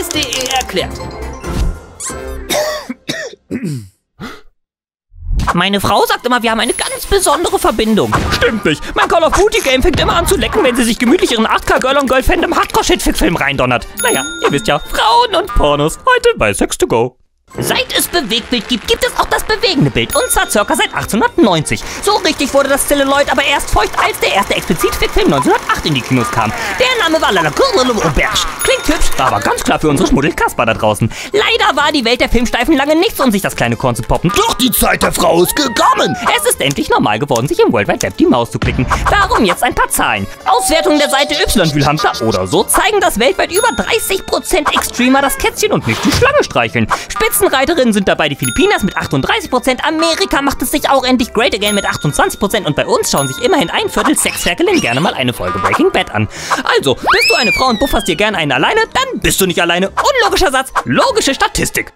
weiß.de erklärt. Meine Frau sagt immer, wir haben eine ganz besondere Verbindung. Stimmt nicht. Mein Call of Duty Game fängt immer an zu lecken, wenn sie sich gemütlich ihren 8K Girl on Girl Fandom Hardcore Shitfit Film reindonnert. Naja, ihr wisst ja, Frauen und Pornos. Heute bei Sex to Go. Seit es Bewegtbild gibt, gibt es auch das bewegende Bild. Und zwar circa seit 1890. So richtig wurde das Celluloid aber erst feucht, als der erste Explizit-Film 1908 in die Kinos kam. Der Name war Lala Auberge. Klingt hübsch, war aber ganz klar für unsere Schmuddel Kasper da draußen. Leider war die Welt der Filmsteifen lange nichts, um sich das kleine Korn zu poppen. Doch die Zeit der Frau ist gekommen. Es ist endlich normal geworden, sich im World Wide Web die Maus zu klicken. Darum jetzt ein paar Zahlen. Auswertungen der Seite Y-Wühlhamster oder so zeigen, dass weltweit über 30% Extremer das Kätzchen und nicht die Schlange streicheln. Spitzenreiterinnen sind dabei die Philippinas mit 38%, Amerika macht es sich auch endlich great again mit 28% und bei uns schauen sich immerhin ein Viertel Sexferkelin gerne mal eine Folge Breaking Bad an. Also, bist du eine Frau und bufferst dir gerne einen alleine, dann bist du nicht alleine. Unlogischer Satz, logische Statistik.